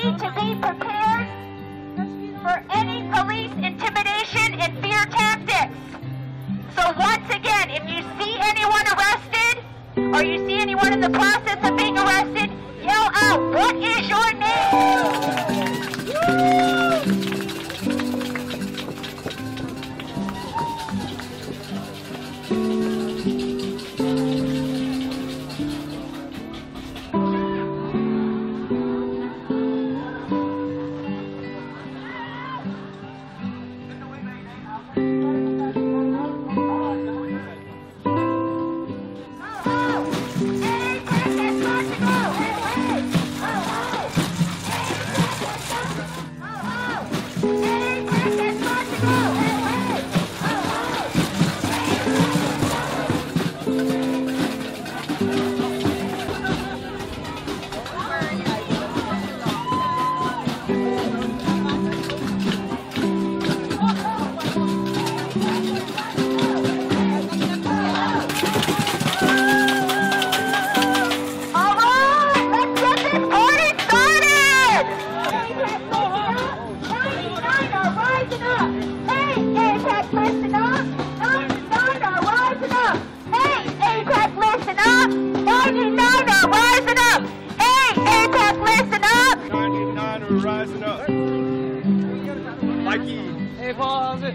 to be prepared for any police intimidation and fear tactics. So once again, if you see anyone arrested or you see anyone in the process of being All loves it.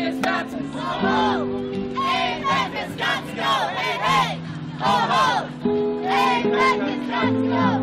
it? Feel the white. Hey, hey, ho, ho! Hey, Wisconsin, go!